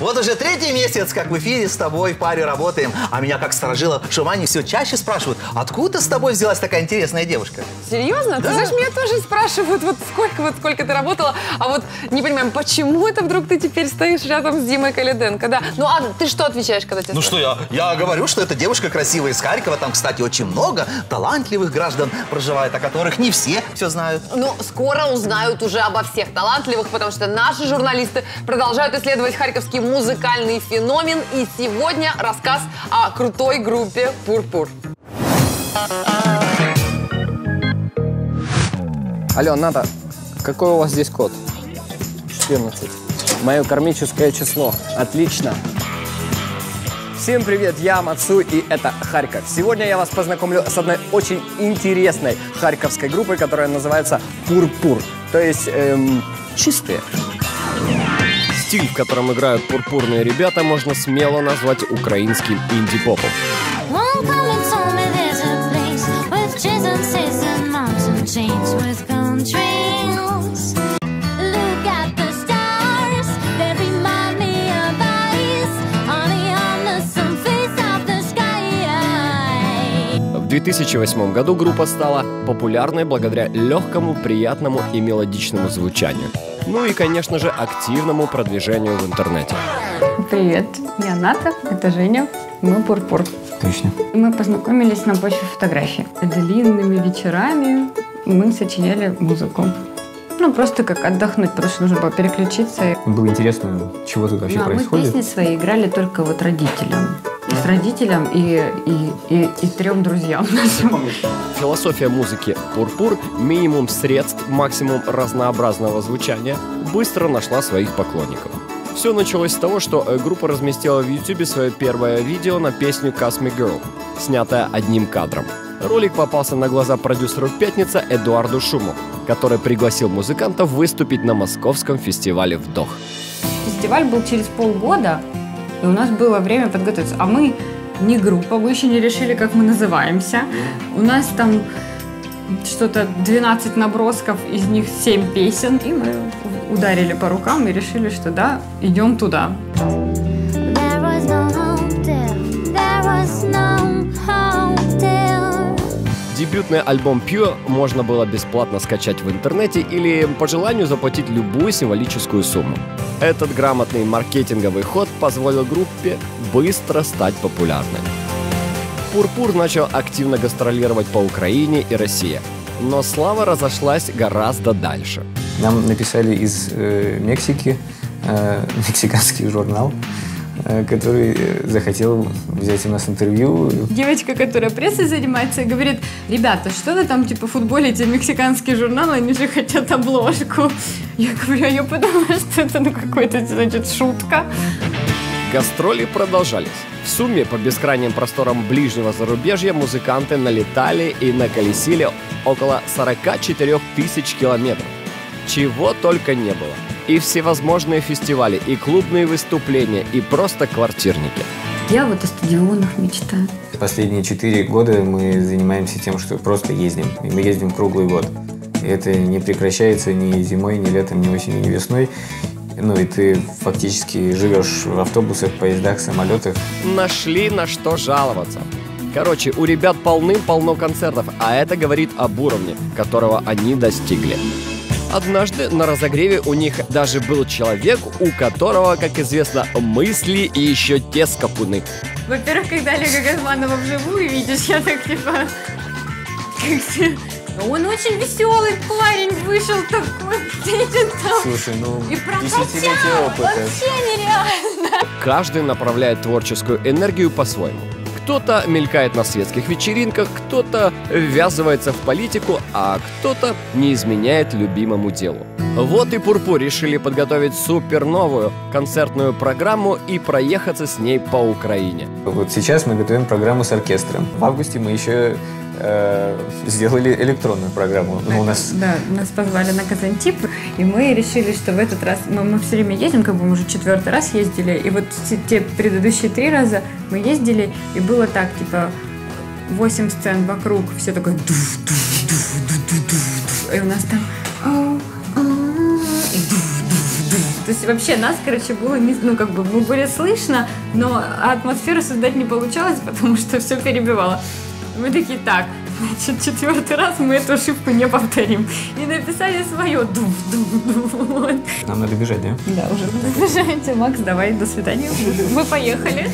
Вот уже третий месяц, как в эфире с тобой в паре работаем. А меня, как сторожила Шумани, все чаще спрашивают, откуда с тобой взялась такая интересная девушка? Серьезно? Да. Ты знаешь, меня тоже спрашивают, вот сколько, вот сколько ты работала, а вот не понимаем, почему это вдруг ты теперь стоишь рядом с Димой Калиденко, да? Ну, а ты что отвечаешь, когда тебе Ну спрашивают? что я? Я говорю, что эта девушка красивая из Харькова. Там, кстати, очень много талантливых граждан проживает, о которых не все все знают. Ну, скоро узнают уже обо всех талантливых, потому что наши журналисты продолжают исследовать харьковский музыкальный феномен. И сегодня рассказ о крутой группе «Пурпур». Алло, Ната, какой у вас здесь код? 14. Мое кармическое число. Отлично. Всем привет, я Мацу, и это Харьков. Сегодня я вас познакомлю с одной очень интересной харьковской группой, которая называется Пурпур. То есть эм, чистые. Стиль, в котором играют пурпурные ребята, можно смело назвать украинским инди-попом. В 2008 году группа стала популярной благодаря легкому, приятному и мелодичному звучанию. Ну и, конечно же, активному продвижению в интернете. Привет, я Ната, это Женя, мы Пурпур. Точно. Мы познакомились на почве фотографий. Длинными вечерами мы сочиняли музыку. Ну, просто как отдохнуть, потому что нужно было переключиться. Было интересно, чего тут вообще Ну, а мы происходит. песни свои играли только вот родителям. С родителям и, и, и, и трем друзьям. Философия музыки «Пурпур» – минимум средств, максимум разнообразного звучания – быстро нашла своих поклонников. Все началось с того, что э, группа разместила в YouTube свое первое видео на песню «Cosmic Girl», снятое одним кадром. Ролик попался на глаза продюсеру «Пятница» Эдуарду Шуму, который пригласил музыкантов выступить на московском фестивале «Вдох». Фестиваль был через полгода, и у нас было время подготовиться. А мы не группа, мы еще не решили, как мы называемся. У нас там что-то 12 набросков, из них 7 песен, и мы ударили по рукам и решили, что да, идем туда. There Дебютный альбом Pure можно было бесплатно скачать в интернете или по желанию заплатить любую символическую сумму. Этот грамотный маркетинговый ход позволил группе быстро стать популярной. Пурпур начал активно гастролировать по Украине и России. Но слава разошлась гораздо дальше. Нам написали из э, Мексики э, мексиканский журнал, который э, захотел взять у нас интервью. Девочка, которая прессой занимается, говорит, ребята, что вы там типа футболите мексиканский журнал, они же хотят обложку. Я говорю, а я подумала, что это ну какой-то, значит, шутка. Гастроли продолжались. В сумме по бескрайним просторам ближнего зарубежья музыканты налетали и наколесили около 44 тысяч километров. Чего только не было. И всевозможные фестивали, и клубные выступления, и просто квартирники. Я вот о стадионах мечтаю. Последние четыре года мы занимаемся тем, что просто ездим. И мы ездим круглый год. И это не прекращается ни зимой, ни летом, ни осенью, ни весной. Ну и ты фактически живешь в автобусах, поездах, самолетах. Нашли на что жаловаться. Короче, у ребят полным-полно концертов, а это говорит об уровне, которого они достигли. Однажды на разогреве у них даже был человек, у которого, как известно, мысли и еще те скакуны. Во-первых, когда Олега Газманова вживую видишь, я так типа... Он очень веселый парень вышел такой, там. Слушай, ну, И десятилетие опыта. Вообще нереально! Каждый направляет творческую энергию по-своему. Кто-то мелькает на светских вечеринках, кто-то ввязывается в политику, а кто-то не изменяет любимому делу. Вот и Пурпур решили подготовить суперновую концертную программу и проехаться с ней по Украине. Вот сейчас мы готовим программу с оркестром. В августе мы еще э, сделали электронную программу. Ну, у нас Да, нас позвали на Казантип, и мы решили, что в этот раз мы, мы все время ездим, как бы мы уже четвертый раз ездили, и вот те, те предыдущие три раза мы ездили, и было так, типа, восемь сцен вокруг, все такое дуф, дуф, дуф, дуф, дуф, дуф, и у нас там дуф, дуф, дуф, То есть вообще нас, короче, было, не, ну как бы мы были слышно, но атмосферу создать не получалось, потому что все перебивало. Мы такие, так, значит, четвертый раз мы эту ошибку не повторим. И написали свое. Дув, дув, дув. Вот. Нам надо бежать, да? Да, уже. Макс, давай, до свидания. Мы поехали.